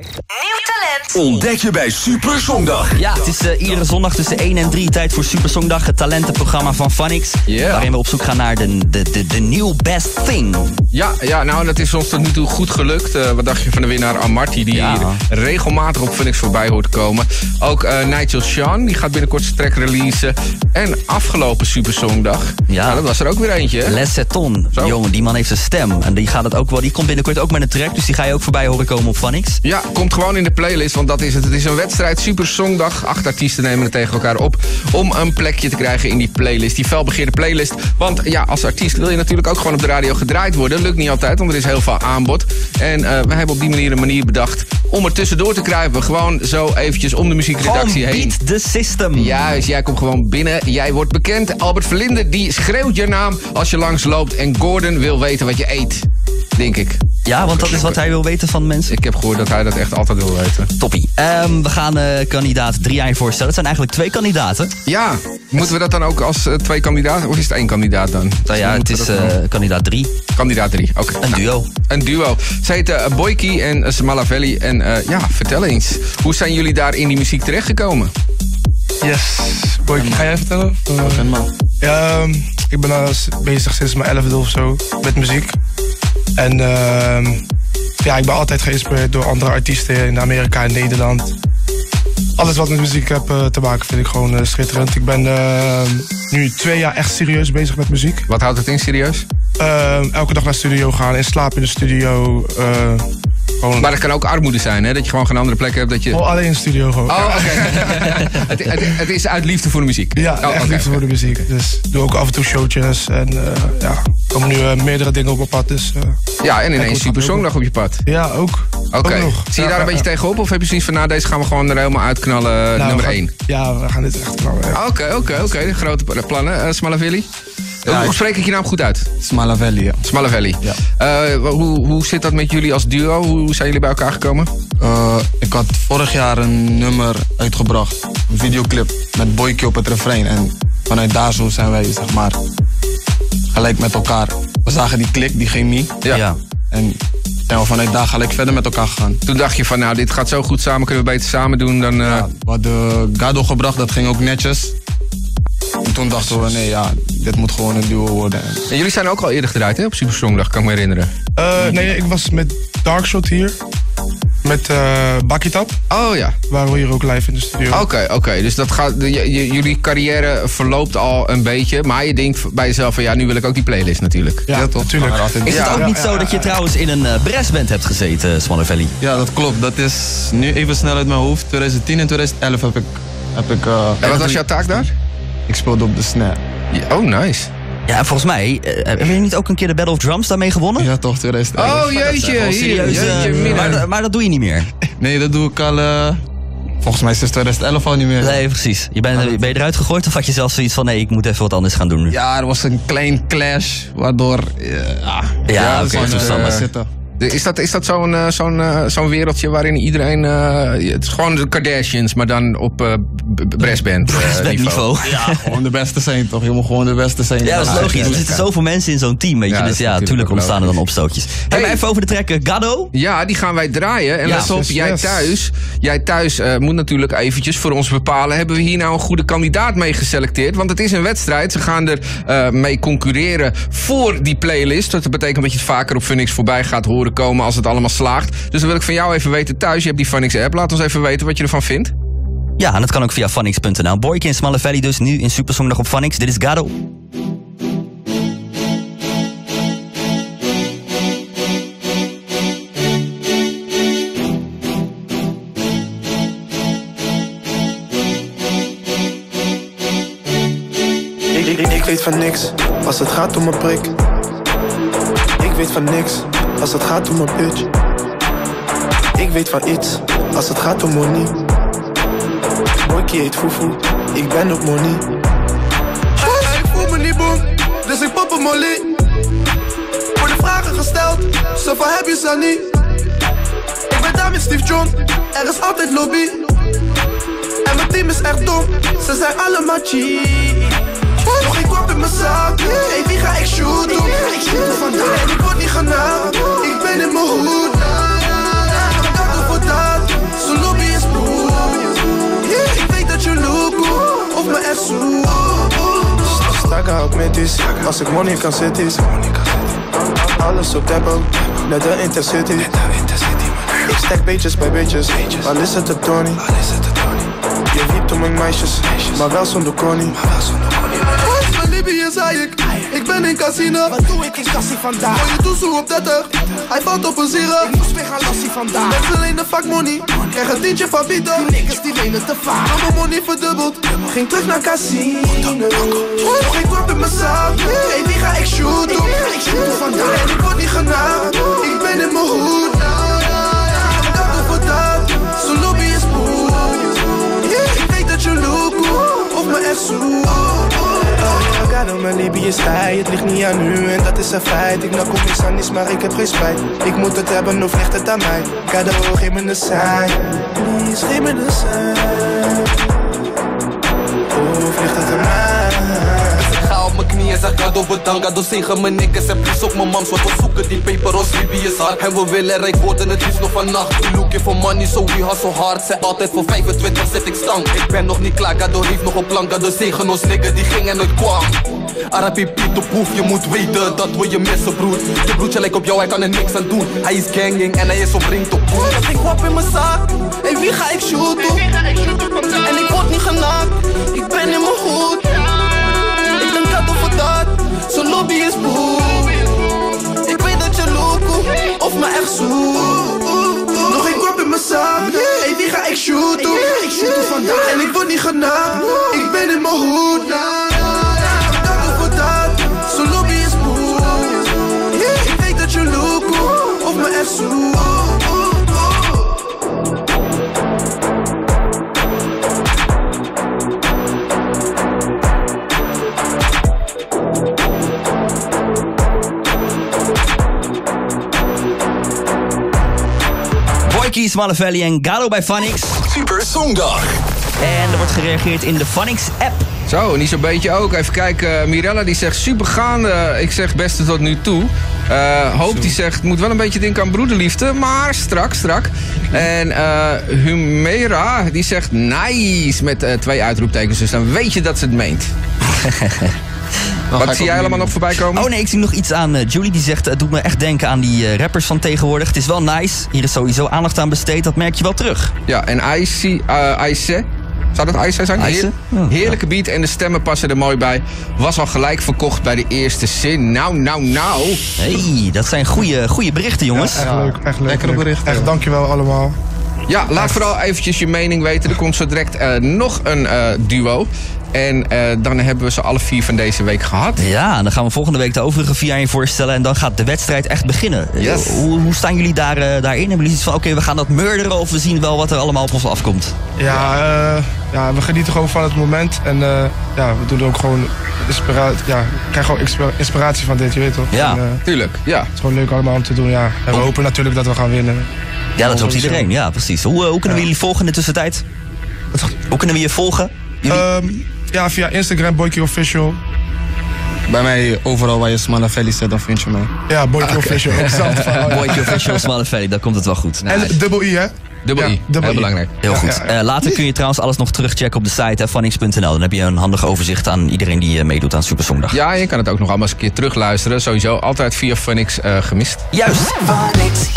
Hey. Ontdek je bij Super Songdag. Ja, het is eh, iedere zondag tussen 1 en 3 tijd voor Super Songdag, het talentenprogramma van. Ja. Waarin we op zoek gaan naar de, de, de, de new best thing. Ja, ja, nou dat is ons tot nu toe goed gelukt. Eh, wat dacht je van de winnaar Amarty, die Ja. hier regelmatig op Phoenix voorbij hoort te komen. Ook eh, Nigel Sean, die gaat binnenkort zijn track releasen. En afgelopen Super Songdag, Ja. nou, dat was er ook weer eentje. hè? Les Seton. Jongen, die man heeft een stem. En die, gaat het ook wel, die komt binnenkort ook met een track. Dus die ga je ook voorbij horen komen op Phonics. Ja, komt gewoon in de playlist, want dat is het. Het is een wedstrijd, Super Songdag. Acht artiesten nemen het tegen elkaar op om een plekje te krijgen in die playlist. Die felbegeerde playlist. Want ja, als artiest wil je natuurlijk ook gewoon op de radio gedraaid worden. Lukt niet altijd, want er is heel veel aanbod. En eh, we hebben op die manier een manier bedacht om er tussendoor te kruipen. Gewoon zo eventjes om de muziekredactie Gewoon heen. beat the system. Juist, jij komt gewoon binnen. Jij wordt bekend. Albert Verlinde die schreeuwt je naam als je langs loopt. En Gordon wil weten wat je eet. Denk ik. Ja, want dat is wat hij wil weten van mensen. Ik heb gehoord dat hij dat echt altijd wil weten. Toppie. Ehm, we gaan eh, kandidaat 3 aan je voorstellen. Het zijn eigenlijk twee kandidaten. Ja, moeten we dat dan ook als eh, twee kandidaten? Of is het één kandidaat dan? Nou ja, het is eh, kandidaat 3. kandidaat drie. Oké. Een Nou, duo. Een duo. Ze heten uh, Boyki en uh, Smalavelli. En eh, ja, vertel eens. Hoe zijn jullie daar in die muziek terechtgekomen? Yes. Boy, ga jij vertellen? Uh, ja, ehm, ik ben bezig sinds mijn elfde of zo met muziek. En ehm, ja, ik ben altijd geïnspireerd door andere artiesten in Amerika en Nederland. Alles wat met muziek heb eh, te maken vind ik gewoon eh, schitterend. Ik ben ehm, nu twee jaar echt serieus bezig met muziek. Wat houdt het in serieus? Ehm, elke dag naar de studio gaan, in slaap in de studio. Gewoon, Maar dat kan ook armoede zijn, hè? Dat je gewoon geen andere plek hebt. Dat je... gewoon alleen in de studio gewoon. Oh, oké. het, het, het is uit liefde voor de muziek. Ja, Oh, echt liefde voor de muziek. Dus doe ook af en toe showtjes. En eh, ja, er komen nu eh, meerdere dingen op mijn pad. Dus eh, Ja, en ineens Super Songdag op je pad. ja, ook. Oké. Zie je daar een beetje tegenop? Of heb je zoiets van, nou, deze gaan we gewoon er helemaal uitknallen, Nou, nummer we gaan- 1? Ja, we gaan dit echt knallen. Oké, oké, oké. Grote plannen. Smalavelli? Ja, hoe spreek ik je naam goed uit? Smalavelli, ja. Smalavelli. Ja. Eh, hoe, hoe zit dat met jullie als duo? Hoe zijn jullie bij elkaar gekomen? Eh, ik had vorig jaar een nummer uitgebracht. Een videoclip met Boyke op het refrein. En vanuit daar zo zijn wij, zeg maar, gelijk met elkaar. We zagen die klik, die chemie. Ja. Ja. En zijn we vanuit daar gelijk verder met elkaar gegaan. Toen dacht je van, nou, dit gaat zo goed samen, kunnen we beter samen doen dan... eh, Ja, we hadden Gado gebracht, dat ging ook netjes. En toen dachten we, nee, ja, dit moet gewoon een duo worden. En jullie zijn ook al eerder gedraaid, hè? Op Super Songdag, kan ik me herinneren. Eh, nee, ik was met Darkshot hier. Met eh Bakitap. Oh ja. Waren we hier ook live in de studio. Oké, oké. Dus dat gaat, jullie carrière verloopt al een beetje. Maar je denkt bij jezelf van, ja, nu wil ik ook die playlist natuurlijk. ja, toch? natuurlijk. Is Ja, het ook ja, niet ja, zo ja, dat je ja. trouwens in een uh, brassband hebt gezeten, Smalavelli? Ja, dat klopt. Dat is nu even snel uit mijn hoofd. 2010 en 2011 heb ik... Heb ik eh, En wat was jouw taak daar? Ik speelde op de snare. Ja, oh, nice. Ja, en volgens mij, eh, hebben jullie niet ook een keer de Battle of Drums daarmee gewonnen? Ja, toch, 2011. Oh, jeetje. Hier, serieus, eh, jeetje, maar, mina. maar dat doe je niet meer. Nee, dat doe ik al... eh, volgens mij sinds 2011 al niet meer. Nee, precies. Je bent, ben je eruit gegooid of had je zelfs zoiets van... nee, ik moet even wat anders gaan doen nu? Ja, er was een klein clash, waardoor... eh, ja, Ja, eh, verstandig. zitten. Is dat, is dat zo'n eh, zo'n eh, zo'n wereldje waarin iedereen... eh, het is gewoon de Kardashians, maar dan op b- b- brassband Brassband niveau. niveau. Ja, gewoon de beste zijn toch? Je moet gewoon de beste zijn. Ja, dat is logisch. Er zitten zoveel mensen in zo'n team, weet je. Ja, dus ja, natuurlijk ontstaan er dan opstootjes. Hey, maar even over de track eh, Gado. Ja, die gaan wij draaien. En Ja. let op, Yes, jij yes. thuis, jij thuis eh, moet natuurlijk eventjes voor ons bepalen... hebben we hier nou een goede kandidaat mee geselecteerd? Want het is een wedstrijd. Ze gaan er eh, mee concurreren voor die playlist. Dat betekent dat je het vaker op Funix voorbij gaat horen komen... als het allemaal slaagt. Dus dan wil ik van jou even weten thuis. Je hebt die Funix app. Laat ons even weten wat je ervan vindt. Ja, en dat kan ook via Phonics.nl. Boyke in Smalle Valley dus, nu in Supersongdag op Phonics. Dit is Gado. Ik, weet van niks als het gaat om mijn prik. Ik weet van niks als het gaat om mijn bitch. Ik weet van iets als het gaat om money. Boykie heet Fufu, ik ben op money. Ik voel me niet boem, dus ik pop een molly. Worden vragen gesteld, zoveel heb je ze niet. Ik ben daar met Steve John, er is altijd lobby. En mijn team is echt dom, ze zijn allemaal cheat uit mijn zak. Hey, wie ga ik shoot doen? Ik shoot vandaag en ik word niet genaaid. Ik ben in mijn hoed. Bedankt voor dat, zo'n lobby is moe. Ik weet dat je loekoe of me echt zoekt. Stakken op middies, als ik money kan cities. Alles op tempo, net de intercity. Ik stek beetjes bij beetjes, al is het de Tony. Je wiept om mijn meisjes, maar wel zonder koning. Libië zei ik, ik ben in casino. Wat doe ik in kassie vandaag? Gooi je toezoek op 30, hij valt op een zero. Ik moest weer gaan lassie vandaag. Mensen lenen fuck money, krijg een tientje van Vito. Niggas die lenen te vaak. Al mijn money verdubbeld, Ging terug naar casino. geen in mijn mijn Libië is hij, het ligt niet aan u en dat is een feit. Ik nak op niks aan is, maar ik heb geen spijt. Ik moet het hebben of ligt het aan mij? Gado, geef me een sign. Please, geef me een. Of ligt het aan mij? Op mijn knieën, zeg gado. Bedankt, gado zegen mijn nikkers En plus ook mijn mams, want we zoeken die peper ons Libië is hard. En we willen rijk worden, het is nog vannacht We looking for money, so we hustle hard. Zij altijd voor 25 zit ik stank. Ik ben nog niet klaar, gado heeft nog een plan. Gado zegen ons nigger, die ging en nooit kwam. Arabi Piet op proef, je moet weten dat we je missen broer. Je broertje lijkt op jou, hij kan er niks aan doen. Hij is ganging en hij is omringd op Heb ik kwap in mijn zak? Hey, wie ga ik shooten? En ik word niet genaakt, ik ben in mijn hoed. Zo'n lobby is boel. Ik weet dat je loco, of me echt zoekt. Nog geen kwap in mijn zak, hey, wie ga ik shooten? Ik shoot vandaag en ik word niet genaakt, ik ben in mijn hoed. Valley en Galo bij Phonix. Super Songdag. En er wordt gereageerd in de Phonix app. Zo, en die zo'n beetje ook. Even kijken, uh, Mirella die zegt super gaande. Ik zeg beste tot nu toe. Uh, Hoop die zegt, moet wel een beetje denken aan broederliefde, maar strak, strak. En uh, Humera die zegt nice met uh, twee uitroeptekens. Dus dan weet je dat ze het meent. Wat zie jij allemaal nog voorbij komen? Oh nee, ik zie nog iets aan uh, Julie. Die zegt, het doet me echt denken aan die uh, rappers van tegenwoordig. Het is wel nice. Hier is sowieso aandacht aan besteed. Dat merk je wel terug. Ja, en Ice, uh, Ice zou dat Ice zijn? Ice? Oh, Heerlijke beat en de stemmen passen er mooi bij. Was al gelijk verkocht bij de eerste zin. Nou, nou, nou. hey, dat zijn goede, goede berichten, jongens. Ja, echt leuk, echt leuk. Lekkere berichten. Echt, dankjewel allemaal. Ja, laat vooral eventjes je mening weten. Er komt zo direct uh, nog een uh, duo. En uh, dan hebben we ze alle vier van deze week gehad. Ja, dan gaan we volgende week de overige vier aan je voorstellen. En dan gaat de wedstrijd echt beginnen. Yes. Hoe, hoe staan jullie daar, daarin? Hebben jullie iets van, oké, okay, we gaan dat murderen... of we zien wel wat er allemaal op ons afkomt? Ja, ja we genieten gewoon van het moment. En ja, we doen ook gewoon inspiratie. Ja, ik krijg gewoon inspiratie van dit, je weet toch? Ja, en, tuurlijk. Ja. Het is gewoon leuk allemaal om te doen, ja. En we hopen natuurlijk dat we gaan winnen. Ja, dat hoopt iedereen. Ja, precies. Hoe, hoe kunnen we jullie volgen in de tussentijd? Hoe kunnen we je volgen? Um, ja, via Instagram, Boykie Official. Bij mij overal waar je Smalle Valley zet, dan vind je mij. Ja, Boykie okay. Official. Boykie Official, Smalle Valley, dan komt het wel goed. Nice. En dubbel I, hè? Dubbel I, ja, heel I. belangrijk. Heel goed. Ja, ja. Uh, later kun je trouwens alles nog terugchecken op de site phonics.nl. Dan heb je een handig overzicht aan iedereen die uh, meedoet aan Super Songdag. Ja, je kan het ook nog allemaal eens een keer terugluisteren. Sowieso altijd via Phonics uh, gemist. Juist. Phonics.